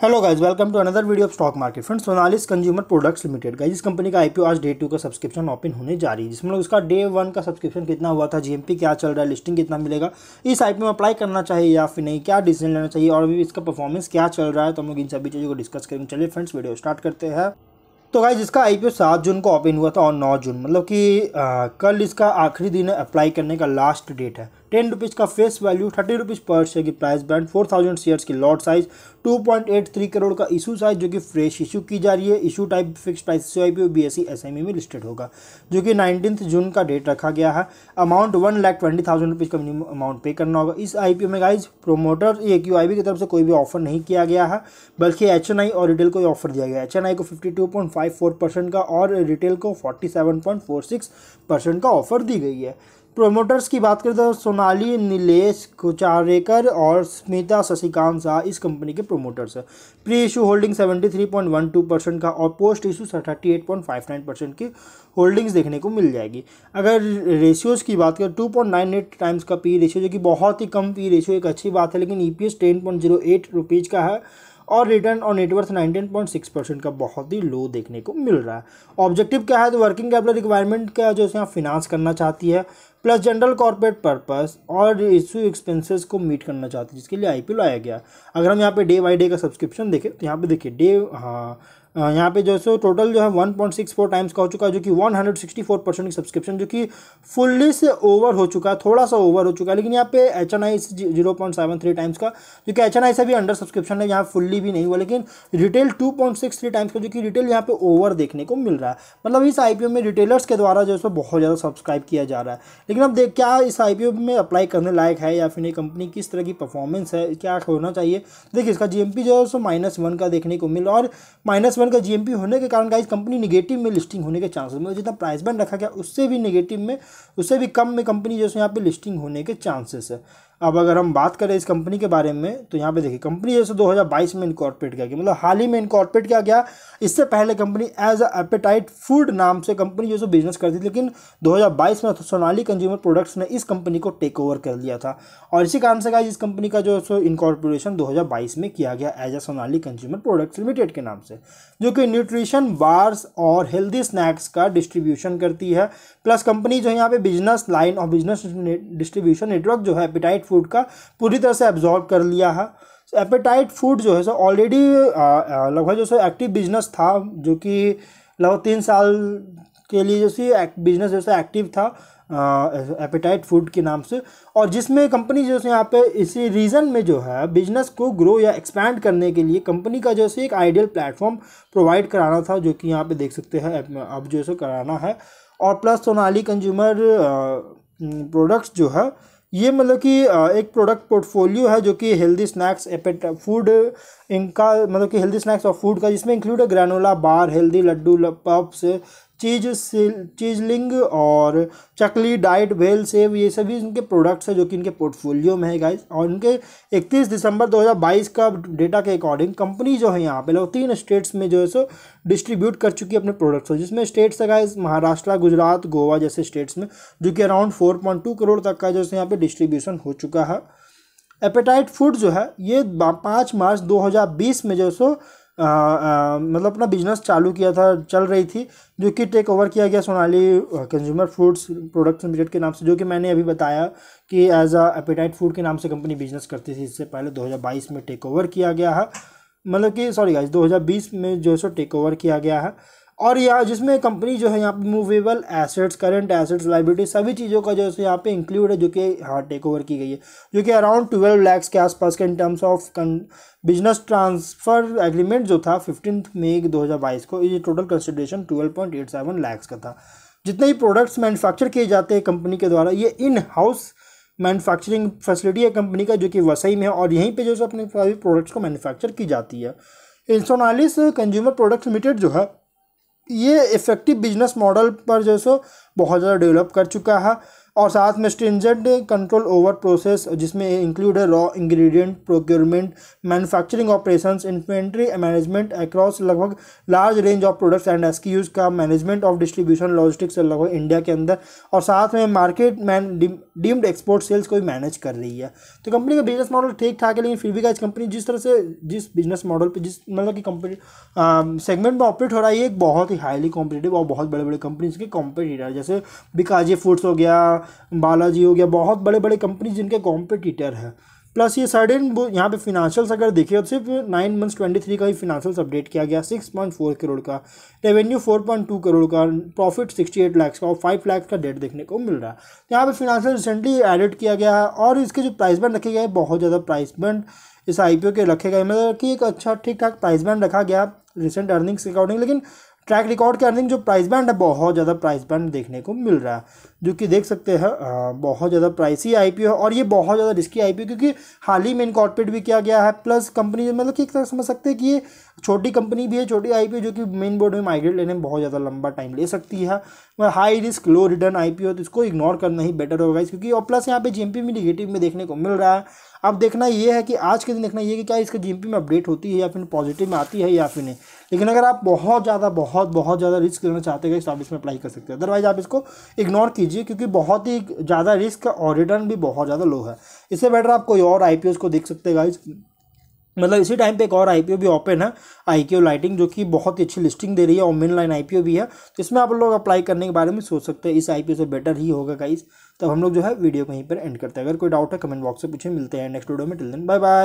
Hello guys welcome to another video of stock market friends Sonalis consumer products limited guys इस company का IPO आज day two का subscription open होने जा रही है, जिसमें उसका डे वन का सब्सक्रिप्शन कितना हुआ था जीएमपी क्या चल रहा है लिस्टिंग कितना मिलेगा, इस आईपीओ में अप्लाई करना चाहिए या फिर नहीं, क्या डिसीज़न लेना चाहिए और अभी इसका परफॉर्मेंस क्या चल रहा है तो हम लोग इन सभी चीज़ों को डिस्कस करेंगे। चलिए फ्रेंड्स वीडियो स्टार्ट करते हैं। तो गाइज़ इसका आईपीओ सात जून को ओपन हुआ था और नौ जून मतलब कि कल इसका आखिरी दिन अप्लाई करने का लास्ट डेट है। टेन रुपीज़ का फेस वैल्यू, थर्टी रुपीज़ पर शेयर की price band four thousand shares की lot size two point eight three crore का इशू साइज़ जो कि फ्रेश इशू की जा रही है। Issue type fix price C I P O B S C S M E में लिस्टेड होगा, जो कि नाइनटीन जून का डेट रखा गया है। Amount one lakh twenty thousand rupees का मिनिमम अमाउंट पे करना होगा। इस आई पी ओ में guys promoter a Q I B की तरफ़ से कोई भी ऑफ़र नहीं किया गया है, बल्कि एच एन आई और रिटेल को ऑफ़र दिया गया एच एन आई को fifty two point five four percent का और रिटेल को forty seven point four six percent का ऑफ़र दी गई है। प्रोमोटर्स की बात करें तो सोनाली, नीलेश कुचारेकर और स्मिता शशिकांत शाह इस कंपनी के प्रोमोटर्स हैं। प्री इशू होल्डिंग 73.12 परसेंट का और पोस्ट इशू 38.59 परसेंट की होल्डिंग्स देखने को मिल जाएगी। अगर रेशियोज की बात करें 2.98 टाइम्स का पी रेशियो जो कि बहुत ही कम पी रेशियो एक अच्छी बात है, लेकिन ई पी एस टेन का है। और रिटर्न और नेटवर्थ 19.6 परसेंट का बहुत ही लो देखने को मिल रहा है। ऑब्जेक्टिव क्या है? तो वर्किंग कैपिटल रिक्वायरमेंट का जो है फिनांस करना चाहती है? प्लस जनरल कॉर्पोरेट पर्पस और इशू एक्सपेंसेस को मीट करना चाहती है, जिसके लिए आईपी लाया गया। अगर हम यहाँ पे डे बाई डे का सब्सक्रिप्शन देखें तो यहाँ पे देखिए डे हाँ यहाँ पे जो सो टोटल जो है one point six four times का हो चुका है, जो कि one hundred sixty four percent की सब्सक्रिप्शन जो कि फुल्ली से ओवर हो चुका है, थोड़ा सा ओवर हो चुका है, लेकिन यहाँ पे H N I zero point seven three times का, जो कि एच एन आई से भी अंडर सब्सक्रिप्शन है, यहाँ फुल्ली भी नहीं हुआ, लेकिन retail two point six three times का, जो कि रिटेल यहाँ पे ओवर देखने को मिल रहा है। मतलब इस आईपीओ में रिटेलर्स के द्वारा जो है बहुत ज़्यादा सब्सक्राइब किया जा रहा है। लेकिन अब देख, क्या इस आईपीओ में अप्लाई करने लायक है या फिर कंपनी किस तरह की परफॉर्मेंस है, क्या होना चाहिए? देखिए इसका जीएमपी जो है सो माइनस वन का देखने को मिला और माइनस वन का जीएमपी होने के कारण गाइज़ कंपनी निगेटिव में लिस्टिंग होने के चांसेस में जितना प्राइस बैंड रखा गया, उससे भी निगेटिव में, उससे भी कम में कंपनी जैसे यहाँ पे लिस्टिंग होने के चांसेस है। अब अगर हम बात करें इस कंपनी के बारे में तो यहाँ पे देखिए, कंपनी जैसे 2022 में इनकॉर्पोरेट किया गया। मतलब हाल ही में इनकॉर्पोरेट किया गया। इससे पहले company as a appetite food नाम से कंपनी जो बिज़नेस करती थी, लेकिन 2022 में सोनाली कंज्यूमर प्रोडक्ट्स ने इस कंपनी को टेक ओवर कर लिया था। और इसी कारण से कहा इस कंपनी का जो सो इनकॉर्पोरेशन दो हज़ार बाईस में किया गया as a Sonali consumer products limited के नाम से, जो कि न्यूट्रिशन बार्स और हेल्दी स्नैक्स का डिस्ट्रीब्यूशन करती है। प्लस कंपनी जो है यहाँ पे बिज़नेस लाइन और बिज़नेस डिस्ट्रीब्यूशन नेटवर्क जो है एपिटाइट फ़ूड का पूरी तरह से एब्जॉर्ब कर लिया है। एपेटाइट फ़ूड जो है सो ऑलरेडी लगभग जो सो एक्टिव बिज़नेस था, जो कि लगभग तीन साल के लिए जो जैसे बिज़नेस जैसे एक्टिव था एपेटाइट फ़ूड के नाम से। और जिसमें कंपनी जो है यहाँ पे इसी रीज़न में जो है बिज़नेस को ग्रो या एक्सपैंड करने के लिए कंपनी का जो है एक आइडियल प्लेटफॉर्म प्रोवाइड कराना था, जो कि यहाँ पे देख सकते हैं, अब जो है कराना है। और प्लस सोनाली कंज्यूमर प्रोडक्ट्स जो है ये मतलब कि एक प्रोडक्ट पोर्टफोलियो है जो कि हेल्दी स्नैक्स एपेट फ़ूड इनका मतलब कि हेल्दी स्नैक्स और फ़ूड का, जिसमें इंक्लूड है granola bar healthy laddoo puffs cheese cheeseling और चकली, डाइट वेल सेव ये सभी इनके प्रोडक्ट्स हैं जो कि इनके पोर्टफोलियो में है गाइस और इनके 31 दिसंबर 2022 का डेटा के अकॉर्डिंग कंपनी जो है यहाँ पे लोग तीन स्टेट्स में जो है सो डिस्ट्रीब्यूट कर चुकी है अपने प्रोडक्ट्स को। जिसमें स्टेट्स है गाइस महाराष्ट्र, गुजरात, गोवा जैसे स्टेट्स में, जो कि अराउंड फोर करोड़ तक का जो है यहाँ पर डिस्ट्रीब्यूशन हो चुका है। एपेटाइट फ़ूड जो है, ये पाँच मार्च 2020 में जो सो मतलब अपना बिज़नेस चालू किया था, चल रही थी, जो कि टेक ओवर किया गया Sonali consumer foods products limited के नाम से, जो कि मैंने अभी बताया कि एज अ एपेटाइट फ़ूड के नाम से कंपनी बिज़नेस करती थी, इससे पहले 2022 में टेक ओवर किया गया है। मतलब कि सॉरी गाइस 2020 में जो है सो टेक ओवर किया गया है। और यहाँ जिसमें कंपनी जो है यहाँ पे movable assets current assets liability सभी चीज़ों का जो है यहाँ पे इंक्लूड है, जो कि हाँ टेक ओवर की गई है, जो कि अराउंड ट्वेल्व लैक्स के आसपास के in terms of business transfer agreement जो था फिफ्टीन मई दो हज़ार बाईस को, ये टोटल कंसिडरेशन ट्वेल्व लैक्स का था। जितने ही प्रोडक्ट्स मैन्युफैक्चर किए जाते हैं कंपनी के द्वारा, ये इन हाउस मैन्युफैक्चरिंग फैसिलिटी है कंपनी का, जो कि वसई में है, और यहीं पे जो है अपने प्रोडक्ट्स को मैन्युफैक्चर की जाती है। इंसोनालिस कंज्यूमर प्रोडक्ट्स लिमिटेड जो है ये इफ़ेक्टिव बिज़नेस मॉडल पर जो सो बहुत ज़्यादा डेवलप कर चुका है। और साथ में स्ट्रिंजेंट कंट्रोल ओवर प्रोसेस जिसमें इंक्लूड है raw ingredient procurement manufacturing operations inventory management across लगभग large range of products and SKUs का मैनेजमेंट ऑफ़ डिस्ट्रीब्यूशन लॉजिस्टिक्स लगभग इंडिया के अंदर। और साथ में market man deemed export sales को भी मैनेज कर रही है। तो कंपनी का बिज़नेस मॉडल ठीक ठाक है, लेकिन फिर भी का कंपनी जिस तरह से, जिस बिज़नेस मॉडल पर जिस मतलब कि कंपनी सेगमेंट में ऑपरेट हो रहा है, ये एक बहुत ही हाईली कॉम्पिटेटिव और बहुत बड़े बड़े कंपनीज़ के कॉम्पिटिटर जैसे बिकाजी फूड्स हो गया बालाजी हो गया, बहुत बड़े बड़े कंपनी जिनके कॉम्पिटिटर है। प्लस ये सडन यहाँ पे फिनेंशियल्स अगर देखिए तो सिर्फ़ नाइन मंथ्स ट्वेंटी थ्री का ही फिनेंशियल्स अपडेट किया गया सिक्स पॉइंट फोर करोड़ का। Revenue four point two crore का प्रॉफिट सिक्सटी एट लैक्स का, और फाइव लैक्स का डेट देखने को मिल रहा है। यहाँ पे फिनेंशियल रिसेंटली एडिट किया गया है, और इसके जो प्राइस बैंड रखे गए, बहुत ज़्यादा प्राइस बैंड इस आई के रखे गए। मतलब कि एक अच्छा ठीक ठाक प्राइस बैंड रखा गया रिसेंट अर्निंग्स अकॉर्डिंग लेकिन ट्रैक रिकॉर्ड के अर्निंग जो प्राइस बैंड है, बहुत ज़्यादा प्राइस बैंड देखने को मिल रहा है। जो कि देख सकते हैं बहुत ज़्यादा प्राइसी आईपीओ है और ये बहुत ज़्यादा रिस्की आईपीओ क्योंकि हाल ही में इनकॉर्पोरेट भी किया गया है। प्लस कंपनी मतलब कि एक तरह समझ सकते हैं कि ये छोटी कंपनी भी है, छोटी आईपीओ जो कि मेन बोर्ड में माइग्रेट लेने में बहुत ज़्यादा लंबा टाइम ले सकती है। हाई रिस्क लो रिटर्न आई तो इसको इग्नोर करना ही बेटर होगा क्योंकि और प्लस यहाँ पे जीएमपी में निगेटिव में देखने को मिल रहा है। अब देखना ये है कि आज के दिन देखना ये कि क्या इसका जीएमपी में अपडेट होती है या फिर पॉजिटिव में आती है या फिर नहीं। लेकिन अगर आप बहुत ज़्यादा, बहुत बहुत ज़्यादा रिस्क लेना चाहते हैं तो आप इसमें अप्लाई कर सकते हैं। अदरवाइज़ आप इसको इग्नोर कीजिए। क्योंकि बहुत ही ज़्यादा रिस्क और रिटर्न भी बहुत ज़्यादा लो है। इससे बेटर आप कोई और आई को देख सकते हैं गाइज़ मतलब इसी टाइम पे एक और आईपीओ भी ओपन है आईक्यू लाइटिंग जो कि बहुत ही अच्छी लिस्टिंग दे रही है, और मेन लाइन आईपीओ भी है। तो इसमें आप लोग अप्लाई करने के बारे में सोच सकते हैं, इस आईपीओ से बेटर ही होगा गाइस तब हम लोग जो है वीडियो कहीं पर एंड करते हैं। अगर कोई डाउट है कमेंट बॉक्स से पूछे, मिलते हैं नेक्स्ट वीडियो में। Till then bye bye